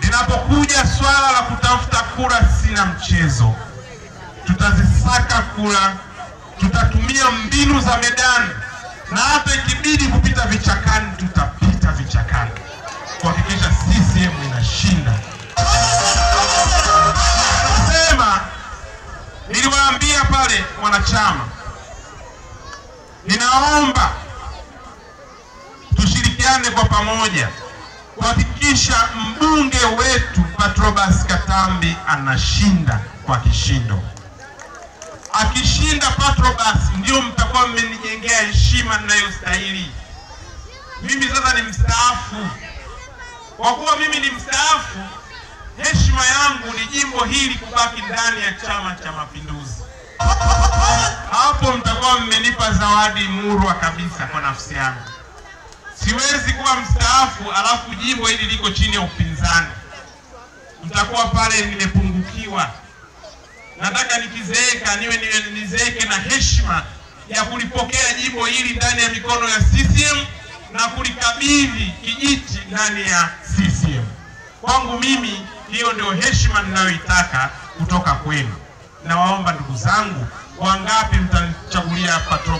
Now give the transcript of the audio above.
Linapokuja swala la kutafuta kura, sina mchezo, tutazisaka kura, tutatumia mbinu za medani, na hata ikibidi kupita vichakani, tutapita vichakani kuhakikisha CCM inashinda. sema niliwaambia pale wanachama, ninaomba tushirikiane kwa pamoja kuhakikisha mbunge wetu Patrobas Katambi anashinda kwa kishindo. Akishinda Patrobas, ndio mtakuwa mmenijengea heshima ninayostahili. Mimi sasa ni mstaafu. Kwa kuwa mimi ni mstaafu, heshima yangu ni jimbo hili kubaki ndani ya Chama cha Mapinduzi. Hapo mtakuwa mmenipa zawadi murwa kabisa kwa nafsi yangu. Siwezi kuwa mstaafu alafu jimbo hili liko chini ya upinzani, mtakuwa pale nimepungukiwa. Nataka nikizeeka niwe niwe nizeeke na heshima ya kulipokea jimbo hili ndani ya mikono ya CCM na kulikabidhi kijiti ndani ya CCM. Kwangu mimi, hiyo ndio heshima ninayoitaka kutoka kwenu. Nawaomba ndugu zangu, wangapi mtanichagulia Katambi?